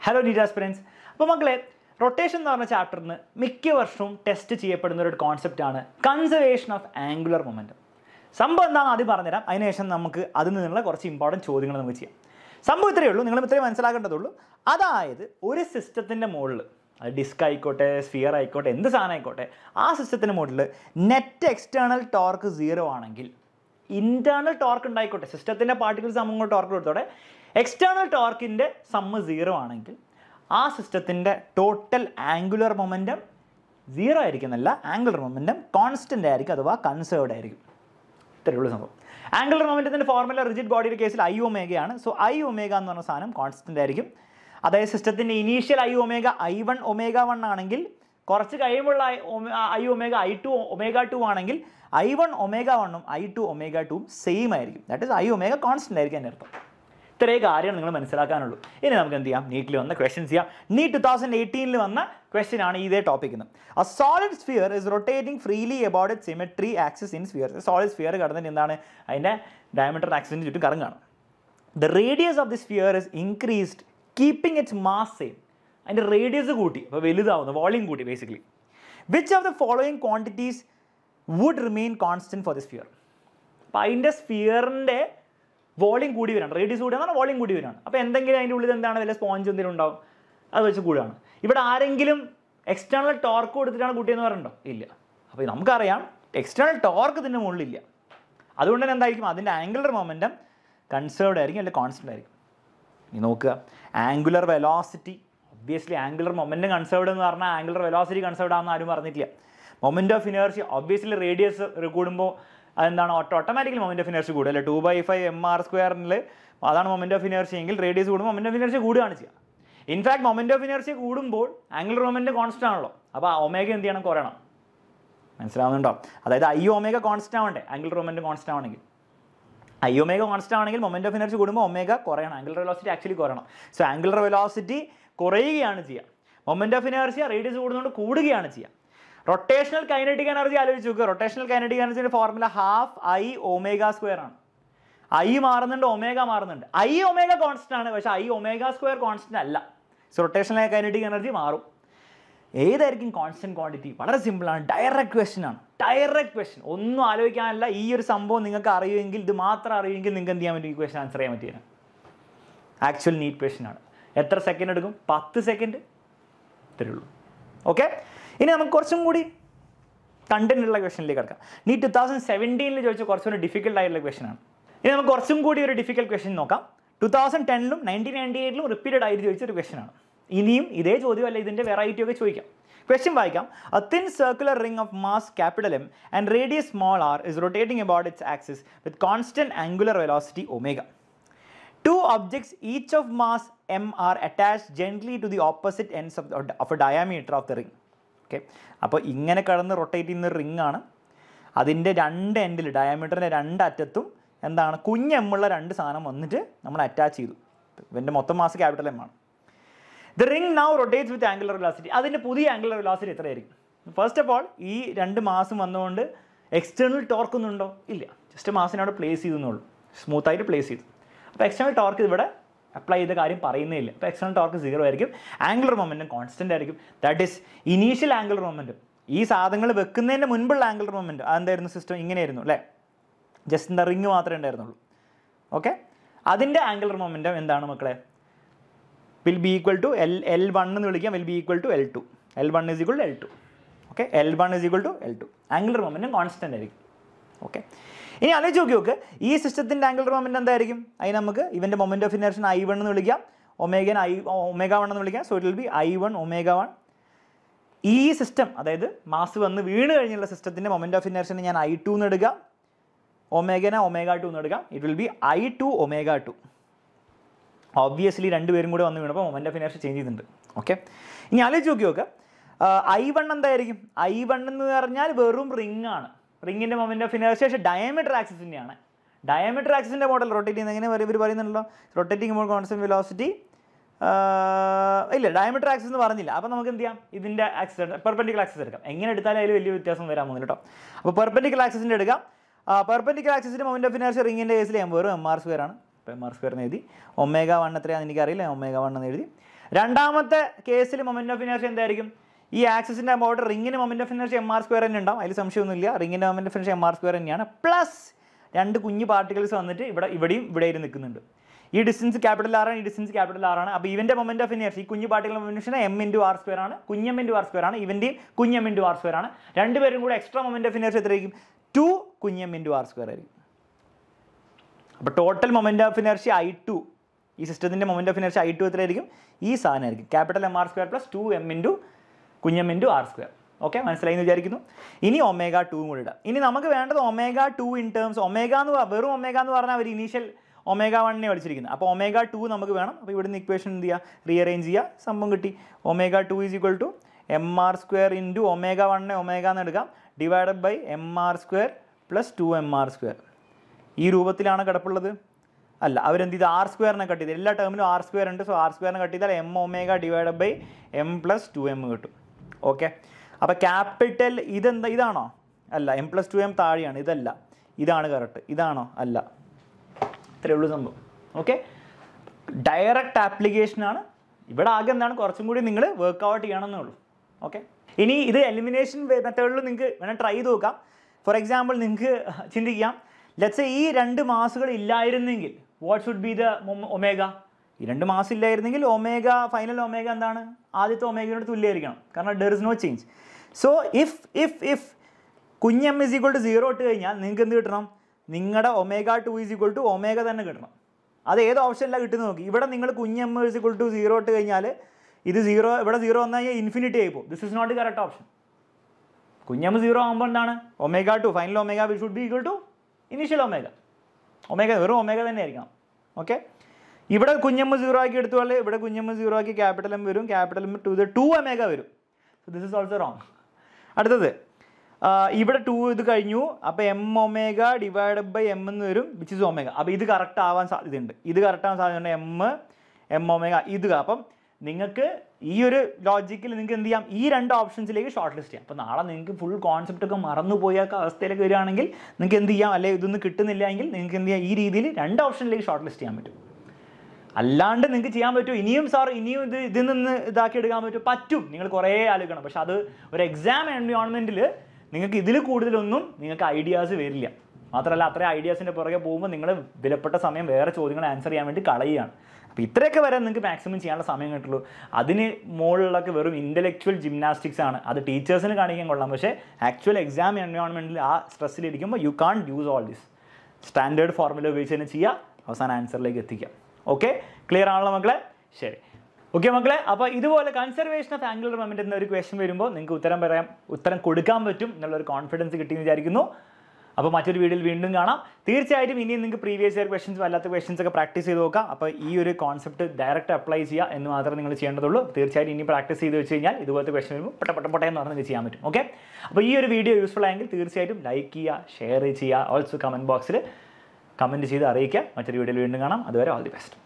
Hello NEET aspirants അപ്പോൾ മക്കളെ rotation എന്ന് പറഞ്ഞ ചാപ്റ്ററിന് മിക്ക വർഷവും ടെസ്റ്റ് ചെയ്യപ്പെടുന്ന ഒരു കോൺസെപ്റ്റാണ് കൺസർവേഷൻ ഓഫ് ആംഗുലർ മൊമെന്റം സംഭവം എന്താണെന്ന് ആദ്യം പറഞ്ഞുതരാം. അതിനുശേഷം നമുക്ക് അതിൽ നിന്നുള്ള കുറച്ച് ഇമ്പോർട്ടന്റ് ചോദ്യങ്ങൾ നമുക്ക് ചെയ്യാം. സംഭവം ഇത്രയേ ഉള്ളൂ. നിങ്ങൾ ഇത്രയും മനസ്സിലാക്കേണ്ടതുള്ളൂ. അതായത് ഒരു സിസ്റ്റത്തിന്റെ മുകളിൽ അത് ഡിസ്ക് ആയിക്കോട്ടെ സ്ഫിയർ ആയിക്കോട്ടെ എന്ത് സാധനം ആയിക്കോട്ടെ ആ സിസ്റ്റത്തിന്റെ മുകളിൽ നെറ്റ് എക്സ്റ്റേണൽ ടോർക്ക് സീറോ ആണെങ്കിൽ ഇന്റേണൽ ടോർക്ക് ഉണ്ടായിക്കോട്ടെ സിസ്റ്റത്തിന്റെ പാർട്ടിക്കിൾസ് നമ്മൾ ടോർക്ക് കൊടുത്തോടെ എക്സ്റ്റേണൽ ടോർക്കിന്റെ സമ്മ് സീറോ ആണെങ്കിൽ ആ സിസ്റ്റത്തിന്റെ ടോട്ടൽ ആംഗുലർ മൊമെന്റം സീറോ ആയിരിക്കുന്നല്ല ആംഗുലർ മൊമെന്റം കോൺസ്റ്റന്റ് ആയിരിക്കും അഥവാ കൺസേർവ്ഡ് ആയിരിക്കും. ഇത്രയുള്ള സംഭവം. ആംഗുലർ മൊമെന്റത്തിന്റെ ഫോർമുല റിജിഡ് ബോഡിയുടെ കേസിൽ ഐ ഒമേഗയാണ് സോ ഐ ഒമേഗ എന്ന് പറഞ്ഞ സാധനം കോൺസ്റ്റന്റ് ആയിരിക്കും. അതായത് സിസ്റ്റത്തിന്റെ initial I omega I one omega one ആണെങ്കിൽ കുറച്ച് കഴിയുമ്പോഴുള്ള I omega I two omega two ആണെങ്കിൽ ഐ വൺ ഒമേഗ വണ്ണും ഐ ടു ഒമേഗ ടുവും സെയിം ആയിരിക്കും. That is I omega constant ആയിരിക്കും എന്റെ അർത്ഥം. ഇത്രയും കാര്യമാണ് നിങ്ങൾ മനസ്സിലാക്കാനുള്ളൂ. ഇനി നമുക്ക് എന്ത് ചെയ്യാം? നീറ്റിൽ വന്ന ക്വസ്റ്റ്യൻസ് ചെയ്യാം. നീറ്റ് ടു തൗസൻഡ് എയ്റ്റീനിൽ വന്ന ക്വസ്റ്റ്യൻ ആണ് ഇതേ topic a solid sphere is rotating freely about it symmetry axis in sphere solid sphere കടന്നിട്ട് എന്താണ്? അതിന്റെ ഡയമീറ്റർ ആക്സിസിന് ചുറ്റും കറങ്ങാണ്. The radius of the sphere is increased keeping its mass same അതിന്റെ radius കൂട്ടി അപ്പോൾ വലുതാവുന്നു വോളിയം കൂട്ടി basically which of the following quantities would remain constant for the sphere അപ്പോൾ അതിന്റെ സ്ഫിയറിന്റെ വോളിയം കൂടി വരാണ്. റേഡിയസ് കൂടി വോളിയം കൂടി വരാണ്. അപ്പോൾ എന്തെങ്കിലും അതിന്റെ ഉള്ളിൽ എന്താണ് വല്ല സ്പോഞ്ച് എന്തെങ്കിലും ഉണ്ടാവും? അത് വെച്ച് കൂടുകയാണ്. ഇവിടെ ആരെങ്കിലും എക്സ്റ്റേണൽ ടോർക്ക് കൊടുത്തിട്ടാണ് കൂട്ടിയെന്ന് പറയണ്ടോ ഇല്ല. അപ്പോൾ നമുക്കറിയാം എക്സ്റ്റേണൽ ടോർക്ക് ഇതിന്റെ മുകളിലില്ല. അതുകൊണ്ട് തന്നെ എന്തായിരിക്കും? അതിന്റെ ആംഗുലർ മൊമെന്റം കൺസേർവ്ഡ് ആയിരിക്കും അല്ലെങ്കിൽ കോൺസ്റ്റന്റ് ആയിരിക്കും. ഇനി നോക്കുക. Angular velocity obviously angular momentum conserved എന്ന് പറഞ്ഞാൽ ആംഗുലർ വെലോസിറ്റി കൺസേർവ്ഡ് ആണെന്ന് ആരും പറഞ്ഞിട്ടില്ല. Moment of inertia obviously radius കൂടുമ്പോൾ അതെന്താണ്? Auto automatically moment of inertia കൂടും അല്ലേ? Two by five M R സ്ക്വയറിൽ അതാണ് മൊമെന്റ് ഓഫ് ഇനർഷ്യ എങ്കിൽ റേഡിയസ് കൂടുമ്പോൾ മൊമെന്റ് ഓഫ് ഇനർഷ്യ കൂടുകയാണ് ചെയ്യുക. In fact moment of inertia കൂടുമ്പോൾ ആംഗുലർ മൊമെന്റ് കോൺസ്റ്റന്റ് ആണല്ലോ. അപ്പോൾ ഒമേഗ എന്ത് ചെയ്യണം? കുറയണം. മനസ്സിലാവുന്നുണ്ടോ? അതായത് ഐ ഒമേഗ കോൺസ്റ്റന്റ് ആവണ്ടേ? ആംഗുലർ മൊമെന്റ് കോൺസ്റ്റന്റ് ആവണമെങ്കിൽ. ഐ ഒമേഗ കോൺസ്റ്റന്റ് ആണെങ്കിൽ മൊമെന്റ് ഓഫ് ഇനർഷ്യ കൂടുമ്പോൾ ഒമേഗ കുറയണം. ആംഗുലർ വെലോസിറ്റി ആക്ച്വലി കുറയണം. സോ ആംഗുലർ വെലോസിറ്റി കുറയുകയാണ് ചെയ്യുക. മൊമെന്റ് ഓഫ് ഇനർഷ്യ റേഡിയസ് കൂടുന്നതുകൊണ്ട് കൂടുകയാണ് ചെയ്യുക. റൊട്ടേഷണൽ കൈനറ്റിക് എനർജി ആലോചിച്ച് നോക്കുക റൊട്ടേഷണൽ കൈനറ്റിക് എനർജിയുടെ formula half I omega square ആണ്. ഐ മാറുന്നുണ്ട് ഒമേഗ മാറുന്നുണ്ട്. ഐ ഒമേഗ കോൺസ്റ്റന്റ് ആണ് പക്ഷേ ഐ ഒമേഗ സ്ക്വയർ കോൺസ്റ്റന്റ് അല്ല. സോ റൊട്ടേഷണൽ കൈനറ്റിക് എനർജി മാറും. ഏതായിരിക്കും കോൺസ്റ്റന്റ് ക്വാണ്ടിറ്റി വളരെ സിമ്പിളാണ് ഡയറക്റ്റ് ക്വസ്റ്റൻ ആണ്. ഡയറക്റ്റ് ക്വസ്റ്റൻ ഒന്നും ആലോചിക്കാനല്ല. ഈ ഒരു സംഭവം നിങ്ങൾക്ക് അറിയുമെങ്കിൽ ഇത് മാത്രം അറിയുമെങ്കിൽ നിങ്ങൾക്ക് എന്ത് ചെയ്യാൻ പറ്റും? ഈ ക്വസ്റ്റൻ ആൻസർ ചെയ്യാൻ പറ്റിയത് ആക്ച്വൽ നീറ്റ് ക്വസ്റ്റൻ ആണ്. എത്ര സെക്കൻഡ് എടുക്കും? പത്ത് സെക്കൻഡ് ഇത്രയേ ഉള്ളൂ. ഓക്കെ ഇനി നമുക്ക് കുറച്ചും കൂടി കണ്ടന്റ് ഉള്ള ക്വസ്റ്റനിലേക്ക് കിടക്കാം. നീ ടു തൗസൻഡ് സെവന്റീനിൽ ചോദിച്ച കുറച്ചുകൂടി ഡിഫിക്കൽട്ട് ആയിട്ടുള്ള ക്വസ്റ്റൻ ആണ്. ഇനി നമുക്ക് കുറച്ചും കൂടി ഒരു ഡിഫിക്കൽട്ട് ക്വസ്റ്റൻ നോക്കാം. ടു തൗസൻഡ് ടെന്നിലും നയന്റീൻ നയന്റി എയ്റ്റിലും റിപ്പീറ്റഡ് ആയിട്ട് ചോദിച്ച ഒരു ക്വസ്റ്റൻ ആണ്. ഇനിയും ഇതേ ചോദ്യം അല്ല ഇതിന്റെ വെറൈറ്റി ഒക്കെ ചോദിക്കാം. ക്വസ്റ്റ്യൻ വായിക്കാം. A thin circular ring of mass capital M and radius small R is rotating about its axis with constant angular velocity omega two objects each of mass M are attach gently to the opposite ends of of a diameter of the ring okay. അപ്പോൾ ഇങ്ങനെ കടന്ന് rotate ചെയ്യുന്ന ring ആണ്. അതിന്റെ രണ്ട് എൻഡിൽ ഡയമീറ്ററിന്റെ രണ്ട് അറ്റത്തും എന്താണ് കുഞ്ഞെമ്മുള്ള രണ്ട് സാധനം വന്നിട്ട് നമ്മൾ അറ്റാച്ച് ചെയ്തു. ഇവന്റെ മൊത്തം മാസ് ക്യാപിറ്റൽ എം ആണ്. The ring now rotates with angular velocity അതിന്റെ പുതിയ ആംഗുലർ വെലോസിറ്റി എത്രയായിരിക്കും? ഫസ്റ്റ് ഓഫ് ഓൾ ഈ രണ്ട് മാസം വന്നുകൊണ്ട് എക്സ്റ്റേണൽ ടോർക്ക് ഒന്നുണ്ടോ? ഇല്ല. ജസ്റ്റ് മാസിനെ അവിടെ പ്ലേസ് ചെയ്തെന്നുള്ളൂ സ്മൂത്തായിട്ട് പ്ലേസ് ചെയ്തു. അപ്പോൾ എക്സ്റ്റേണൽ ടോർക്ക് ഇവിടെ അപ്ലൈ ചെയ്ത കാര്യം പറയുന്നേ ഇല്ല. അപ്പോൾ എക്സ്റ്റേണൽ ടോർക്ക് സീറോ ആയിരിക്കും. ആംഗുലർ മൊമെന്റും കോൺസ്റ്റന്റ് ആയിരിക്കും. ദാറ്റ് ഈസ് ഇനീഷ്യൽ ആംഗുലർ മൊമെന്റും ഈ സാധനങ്ങൾ വെക്കുന്നതിന്റെ മുൻപുള്ള ആംഗുലർ മൊമെന്റ് അതെന്തായിരുന്നു സിസ്റ്റം ഇങ്ങനെയായിരുന്നു അല്ലേ? ജസ്റ്റ് എന്താ റിങ് മാത്രമേ ഉണ്ടായിരുന്നുള്ളൂ. ഓക്കെ അതിന്റെ ആംഗുലർ മൊമെന്റം എന്താണ് മക്കളെ? Will be equal to L L one എന്ന് വിളിക്കാം. Will be equal to L two L one is equal to L two okay L one is equal to L two angular momentum constant ആയിരിക്കും. Okay ഇനി ആലോചിച്ച് നോക്കി നോക്ക്. ഈ സിസ്റ്റത്തിന്റെ angular moment എന്തായിരിക്കും? അതിന് നമുക്ക് ഇവന്റെ moment of inertia I one എന്ന് വിളിക്കാം. ഒമേഗൻ ഐ ഒമേഗ വൺ എന്ന് വിളിക്കാം. So it will be I one omega one ഈ സിസ്റ്റം അതായത് മാസ് വന്ന് വീണ് കഴിഞ്ഞുള്ള സിസ്റ്റത്തിന്റെ മൊമെന്റ് ഓഫ് ഇനർഷനെ ഞാൻ ഐ ടു എന്ന് എടുക്കാം. ഒമേഗന ഒമേഗ ടു എന്ന് എടുക്കാം. It will be I two omega two obviously രണ്ടുപേരും കൂടെ വന്ന് വീണപ്പോൾ മൊമെന്റ് ഓഫ് ഇനർഷ്യ ചേഞ്ച് ചെയ്തിട്ടുണ്ട്. ഓക്കെ ഇനി ആലോചിച്ച് നോക്കി നോക്ക്. ഐ വൺ എന്തായിരിക്കും? ഐ വൺ എന്ന് പറഞ്ഞാൽ വെറും റിംഗ് ആണ്. റിങ്ങിന്റെ മൊമെന്റ് ഓഫ് ഇനർഷ്യ പക്ഷേ ഡയമീറ്റർ ആക്സിസിന്റെയാണ് ഡയമീറ്റർ ആക്സിസിന്റെ മോഡൽ റൊട്ടേറ്റ് ചെയ്യുന്നത് എങ്ങനെ വരും ഇവർ പറയുന്നുണ്ടല്ലോ. റൊട്ടേറ്റിംഗ് മോഡ് കോൺസ്റ്റന്റ് വെലോസിറ്റി ഇല്ല ഡയമീറ്റർ ആക്സിസ് എന്ന് പറഞ്ഞില്ല. അപ്പോൾ നമുക്ക് എന്ത് ചെയ്യാം? ഇതിന്റെ ആക്സിസ് പെർപെൻഡിക്കൽ ആക്സിസ് എടുക്കാം. എങ്ങനെ എടുത്താലും അതിൽ വലിയ വ്യത്യാസം വരാൻ പോകുന്നില്ല കേട്ടോ അപ്പോൾ പെർപെൻഡിക്കൽ ആക്സിസിന്റെ എടുക്കാം. പെർപെൻഡിക്കൽ ആക്സിസിന്റെ മൊമെന്റ് ഓഫ് ഇനർഷ്യ റിങ്ങിന്റെ കേസിൽ എം വെറും എം ആർ സ്ക്വയർ ആണ്. ഇപ്പോൾ എം ആർ സ്ക്വയർ എന്ന് എഴുതി. ഒമേഗ വൺ എത്രയാണെന്ന് എനിക്കറിയില്ല. ഒമേഗ വൺ എന്ന് എഴുതി. രണ്ടാമത്തെ കേസിൽ മൊമെന്റ് ഓഫ് ഇനർഷ്യ എന്തായിരിക്കും? ഈ ആക്സിസിന്റെ about റിങ്ങിന് moment of inertia M R square തന്നെ ഉണ്ടാവും. അതിൽ സംശയമൊന്നുമില്ല. റിങ്ങിന്റെ moment of M R square തന്നെയാണ്. പ്ലസ് രണ്ട് കുഞ്ഞു പാർട്ടിക്കിൾസ് വന്നിട്ട് ഇവിടെ ഇവിടെയും ഇവിടെയും നിൽക്കുന്നുണ്ട്. ഈ ഡിസ്റ്റൻസ് ക്യാപിറ്റൽ ആറാണ് ഈ ഡിസ്റ്റൻസ് ക്യാപിറ്റൽ ആറാണ് അപ്പോൾ ഇവന്റെ മൊമെന്റ് ഓഫ് ഇനർഷ്യ ഈ കുഞ്ഞു particle moment M into R square ആണ്. കുഞ്ഞം ഇന്റു ആർ സ്ക്വയർ ആണ്. ഇവന്റെയും കുഞ്ഞം ഇന്റു ആർ സ്ക്വയർ ആണ്. രണ്ടുപേരും കൂടെ എക്സ്ട്രാ മൊമെന്റ് ഓഫ് ഇനർഷ്യ എത്രയായിരിക്കും? ടു കുഞ്ഞം ഇന്റു ആർ സ്ക്വയർ ആയിരിക്കും. അപ്പോൾ total moment of inertia I two ഈ സിസ്റ്റത്തിന്റെ moment of inertia I two എത്രയായിരിക്കും? ഈ സാധനമായിരിക്കും. Capital M R square plus two M into കുഞ്ഞം into R square. Okay മനസ്സിലായി എന്ന് വിചാരിക്കുന്നു? ഇനി ഒമേഗ ടൂവും കൂടി ഇടാം. ഇനി നമുക്ക് വേണ്ടത് omega two in terms omega എന്ന് വെറും ഒമേഗ എന്ന് പറഞ്ഞാൽ അവർ ഇനീഷ്യൽ ഒമേഗ വണ്ണിനെ വിളിച്ചിരിക്കുന്നത് അപ്പോൾ ഒമേഗ ടു നമുക്ക് വേണം. അപ്പോൾ ഇവിടുന്ന് ഇക്വേഷൻ എന്ത് ചെയ്യുക റീഅറേഞ്ച് ചെയ്യുക സംഭവം കിട്ടി. Omega two is equal to M R square into omega വണ്ണിനെ omega എന്ന് എടുക്കാം. Divided by M R square plus two M R square ഈ രൂപത്തിലാണ് കിടപ്പുള്ളത്? അല്ല അവരെന്ത് ചെയ്ത്? ആർ സ്ക്വയറിനെ കട്ട് ചെയ്ത്. എല്ലാ ടേമിലും ആർ സ്ക്വയർ ഉണ്ട്. സോ ആർ സ്ക്വയറിനെ കട്ട് ചെയ്താൽ M omega divided by M plus two M കിട്ടും. ഓക്കെ അപ്പോൾ ക്യാപിറ്റൽ ഇതെന്താ? ഇതാണോ? അല്ല എം പ്ലസ് ടു എം താഴെയാണ്. ഇതല്ല. ഇതാണ് കറക്റ്റ് ഇതാണോ? അല്ല. ഇത്രയേ ഉള്ളൂ സംഭവം. ഓക്കെ ഡയറക്റ്റ് ആപ്ലിക്കേഷനാണ് ഇവിടെ ആകെ എന്താണ്? കുറച്ചും കൂടി നിങ്ങൾ വർക്കൗട്ട് ചെയ്യണമെന്നേ ഉള്ളൂ. ഓക്കെ ഇനി ഇത് എലിമിനേഷൻ മെത്തേഡിൽ നിങ്ങൾക്ക് വേണം ട്രൈ ചെയ്ത് നോക്കാം. ഫോർ എക്സാമ്പിൾ നിങ്ങൾക്ക് ചിന്തിക്കാം. ലെറ്റ്സ് ഈ രണ്ട് മാസുകൾ ഇല്ലായിരുന്നെങ്കിൽ what should be the omega ഈ രണ്ട് മാസം ഇല്ലായിരുന്നെങ്കിൽ ഒമേഗ ഫൈനൽ ഒമേഗ എന്താണ്? ആദ്യത്തെ ഒമേഗയോട് തുല്യമായിരിക്കണം. കാരണം there is no change so if if if കുഞ്ഞ് M is equal to zero ഇട്ട് കഴിഞ്ഞാൽ നിങ്ങൾക്ക് എന്ത് കിട്ടണം? നിങ്ങളുടെ omega two is equal to omega തന്നെ കിട്ടണം. അത് ഏത് ഓപ്ഷനിലാണ് കിട്ടുന്നത് നോക്കി. ഇവിടെ നിങ്ങൾ കുഞ്ഞ് M is equal to zero ഇട്ട് കഴിഞ്ഞാൽ ഇത് സീറോ ഇവിടെ സീറോ വന്നു കഴിഞ്ഞാൽ ഇൻഫിനിറ്റി ആയി പോകും. This is not correct option Kunjamma zero ആകുമ്പോൾ എന്താണ്? Omega two final omega we should be equal to initial omega. Omega വെറും ഒമേഗ തന്നെ ആയിരിക്കണം. ഓക്കെ ഇവിടെ കുഞ്ഞമ്മ സീറോ ആക്കി എടുത്താൽ ഇവിടെ കുഞ്ഞമ്മ സീറോ ആക്കി ക്യാപിറ്റൽ എം വരും. Capital M two two omega വരും. ദിസ് ഇസ് ഓൾസോ റോങ് അടുത്തത് ഇവിടെ ടു ഇത് കഴിഞ്ഞു. അപ്പോൾ M omega divide by M എന്ന് വരും വിച്ച് ഇസ് ഒമേഗ അപ്പോൾ ഇത് കറക്റ്റ് ആവാൻ സാധ്യതയുണ്ട് ഇത് കറക്റ്റ് ആവാൻ സാധ്യതയുണ്ട് എം എം ഒമേഗ ഇത് അപ്പം നിങ്ങൾക്ക് ഈ ഒരു ലോജിക്കിൽ നിങ്ങൾക്ക് എന്ത് ചെയ്യാം? ഈ രണ്ട് ഓപ്ഷൻസിലേക്ക് ഷോർട്ട് ലിസ്റ്റ് ചെയ്യാം. അപ്പോൾ നാളെ നിങ്ങൾക്ക് ഫുൾ കോൺസെപ്റ്റ് ഒക്കെ മറന്നു പോയ അവസ്ഥയിലേക്ക് വരികയാണെങ്കിൽ നിങ്ങൾക്ക് എന്ത് ചെയ്യാം? അല്ലെങ്കിൽ ഇതൊന്നും കിട്ടുന്നില്ല എങ്കിൽ നിങ്ങൾക്ക് എന്ത് ചെയ്യാം? ഈ രീതിയിൽ രണ്ട് ഓപ്ഷനിലേക്ക് ഷോർട്ട് ലിസ്റ്റ് ചെയ്യാൻ പറ്റും. അല്ലാണ്ട് നിങ്ങൾക്ക് ചെയ്യാൻ പറ്റും ഇനിയും സാർ ഇനിയും ഇത് ഇതിൽ നിന്ന് ഇതാക്കി എടുക്കാൻ പറ്റും. പറ്റും നിങ്ങൾ കുറേ ആലോചിക്കണം. പക്ഷെ അത് ഒരു എക്സാം എൻവയോൺമെന്റിൽ നിങ്ങൾക്ക് ഇതിൽ കൂടുതലൊന്നും നിങ്ങൾക്ക് ഐഡിയാസ് വരില്ല. മാത്രമല്ല അത്രയും ഐഡിയാസിന്റെ പുറകെ പോകുമ്പോൾ നിങ്ങൾ വിലപ്പെട്ട സമയം വേറെ ചോദ്യങ്ങൾ ആൻസർ ചെയ്യാൻ വേണ്ടി കളയുകയാണ്. അപ്പോൾ ഇത്രയൊക്കെ വരെ നിങ്ങൾക്ക് മാക്സിമം ചെയ്യാനുള്ള സമയം കിട്ടുള്ളൂ. അതിന് മുകളിലൊക്കെ വെറും ഇന്റലക്ച്വൽ ജിംനാസ്റ്റിക്സ് ആണ്. അത് ടീച്ചേഴ്സിന് കാണിക്കാൻ കൊള്ളാം. പക്ഷേ ആക്ച്വൽ എക്സാം എൻവയോൺമെന്റിൽ ആ സ്ട്രെസ്സിലിരിക്കുമ്പോൾ you can use all this standard formula ഉപയോഗിച്ച് തന്നെ ചെയ്യുക. അവസാന ആൻസറിലേക്ക് എത്തിക്കാം ഓക്കെ ക്ലിയർ ആണല്ലോ മക്കളെ? ശരി. ഓക്കെ മക്കളെ അപ്പോൾ ഇതുപോലെ കൺസർവേഷൻ ഓഫ് ആംഗുലർ മൊമെന്റ് എന്നൊരു ക്വസ്റ്റ്യൻ വരുമ്പോൾ നിങ്ങൾക്ക് ഉത്തരം പറയാം ഉത്തരം കൊടുക്കാൻ പറ്റും എന്നുള്ളൊരു കോൺഫിഡൻസ് കിട്ടിയെന്ന് വിചാരിക്കുന്നു. അപ്പോൾ മറ്റൊരു വീഡിയോയിൽ വീണ്ടും കാണാം. തീർച്ചയായിട്ടും ഇനിയും നിങ്ങൾക്ക് പ്രീവിയസ് ഇയർ ക്വസ്റ്റൻസ് അല്ലാത്ത ക്വസ്റ്റൻസ് ഒക്കെ പ്രാക്ടീസ് ചെയ്ത് നോക്കാം. അപ്പോൾ ഈ ഒരു കോൺസെപ്റ്റ് ഡയറക്റ്റ് അപ്ലൈ ചെയ്യുക എന്ന് മാത്രമേ നിങ്ങൾ ചെയ്യേണ്ടതുള്ളൂ. തീർച്ചയായിട്ടും ഇനി പ്രാക്ടീസ് ചെയ്ത് വെച്ച് കഴിഞ്ഞാൽ ഇതുപോലത്തെ ക്വസ്റ്റൻ വരുമ്പോൾ പെട്ട പെട്ട പെട്ടെന്ന് പറഞ്ഞ് നിങ്ങൾക്ക് ചെയ്യാൻ പറ്റും. ഓക്കെ അപ്പോൾ ഈ ഒരു വീഡിയോ യൂസ്ഫുൾ ആയെങ്കിൽ തീർച്ചയായിട്ടും ലൈക്ക് ചെയ്യുക ഷെയർ ചെയ്യുക. ഓൾസോ കമന്റ് ബോക്സിൽ കമന്റ് ചെയ്ത് അറിയിക്കുക. മറ്റൊരു വീഡിയോയിൽ വീണ്ടും കാണാം. അതുവരെ ഓൾ ദി ബെസ്റ്റ്